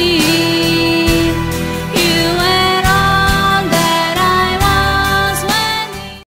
You.